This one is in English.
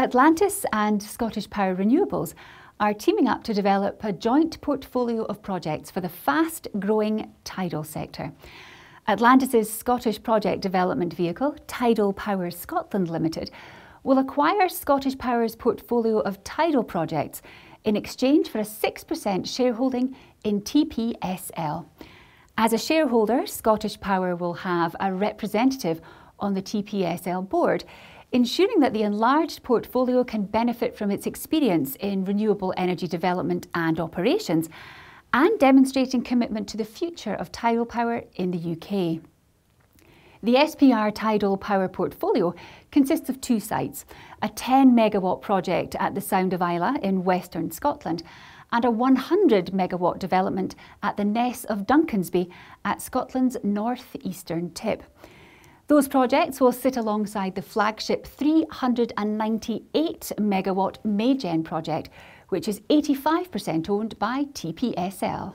Atlantis and Scottish Power Renewables are teaming up to develop a joint portfolio of projects for the fast growing tidal sector. Atlantis's Scottish project development vehicle, Tidal Power Scotland Limited, will acquire Scottish Power's portfolio of tidal projects in exchange for a 6% shareholding in TPSL. As a shareholder, Scottish Power will have a representative on the TPSL board, ensuring that the enlarged portfolio can benefit from its experience in renewable energy development and operations, and demonstrating commitment to the future of tidal power in the UK. The SPR tidal power portfolio consists of two sites a 10 megawatt project at the Sound of Islay in western Scotland and a 100 megawatt development at the Ness of Duncansby at Scotland's north-eastern tip. Those projects will sit alongside the flagship 398 megawatt MeyGen project, which is 85% owned by TPSL.